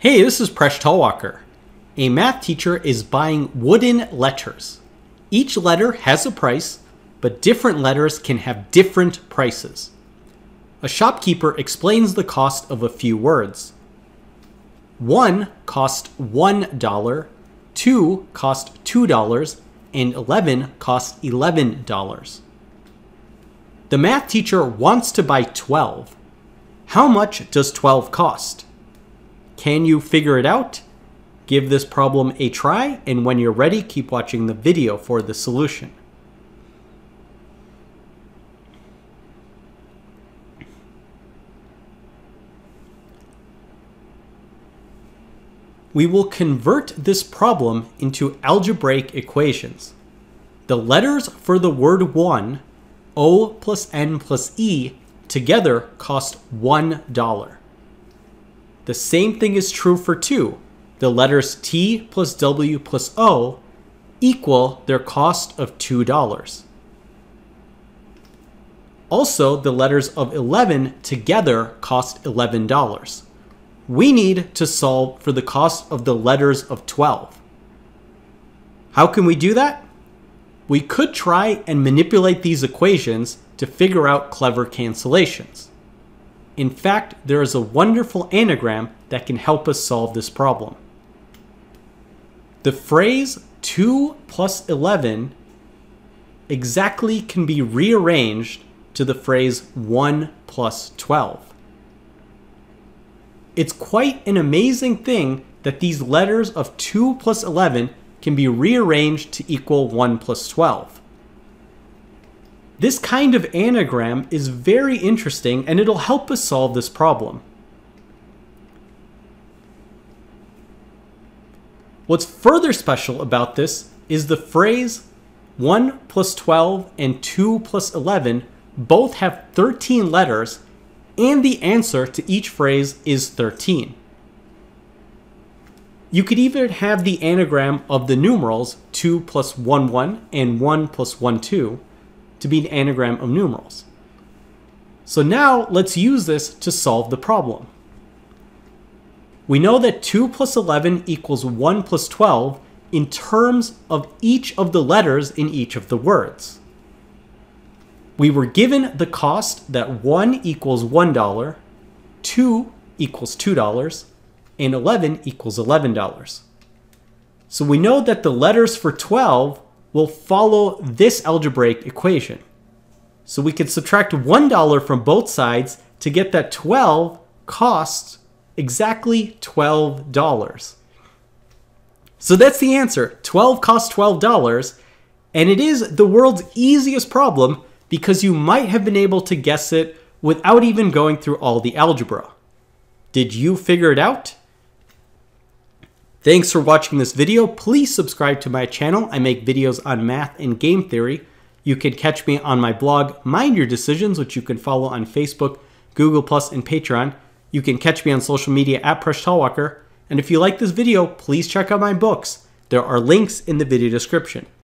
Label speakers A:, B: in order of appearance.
A: Hey, this is Presh Talwalkar. A math teacher is buying wooden letters. Each letter has a price, but different letters can have different prices. A shopkeeper explains the cost of a few words. One cost $1, two cost $2, and 11 cost $11. The math teacher wants to buy 12. How much does 12 cost? Can you figure it out? Give this problem a try, and when you're ready, keep watching the video for the solution. We will convert this problem into algebraic equations. The letters for the word 1, O plus N plus E, together cost $1. The same thing is true for 2. The letters T plus W plus O equal their cost of $2. Also, the letters of 11 together cost $11. We need to solve for the cost of the letters of 12. How can we do that? We could try and manipulate these equations to figure out clever cancellations. In fact, there is a wonderful anagram that can help us solve this problem. The phrase 2 plus 11 exactly can be rearranged to the phrase 1 plus 12. It's quite an amazing thing that these letters of 2 plus 11 can be rearranged to equal 1 plus 12. This kind of anagram is very interesting and it'll help us solve this problem. What's further special about this is the phrase 1 plus 12 and 2 plus 11 both have 13 letters and the answer to each phrase is 13. You could even have the anagram of the numerals 2 plus 1 1 and 1 plus 1 2 to be an anagram of numerals. So now let's use this to solve the problem. We know that 2 plus 11 equals 1 plus 12 in terms of each of the letters in each of the words we were given the cost that 1 equals $1, 2 equals $2, and 11 equals $11. So we know that the letters for 12 will follow this algebraic equation. So we can subtract $1 from both sides to get that 12 costs exactly $12. So that's the answer. 12 costs $12, and it is the world's easiest problem because you might have been able to guess it without even going through all the algebra. Did you figure it out? Thanks for watching this video. Please subscribe to my channel. I make videos on math and game theory. You can catch me on my blog, Mind Your Decisions, which you can follow on Facebook, Google+, and Patreon. You can catch me on social media at Presh Talwalkar. And if you like this video, please check out my books. There are links in the video description.